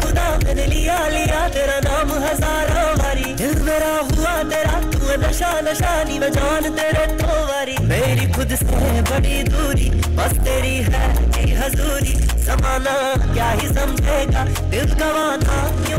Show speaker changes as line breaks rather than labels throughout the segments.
खुदा मैंने लिया लिया तेरा नाम हजारा बारी। दिल मेरा हुआ तेरा, तू नशा नशा नी जान तेरे तो
वारी मेरी खुद से बड़ी दूरी, बस तेरी
है हजूरी। समाना क्या ही समझेगा, दिल गवाना क्यों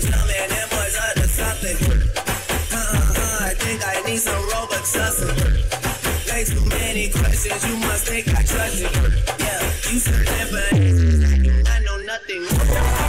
Something. Uh-uh, I think I need some. Way too many questions, you must think I trust you. Yeah, you searching answers, I know nothing.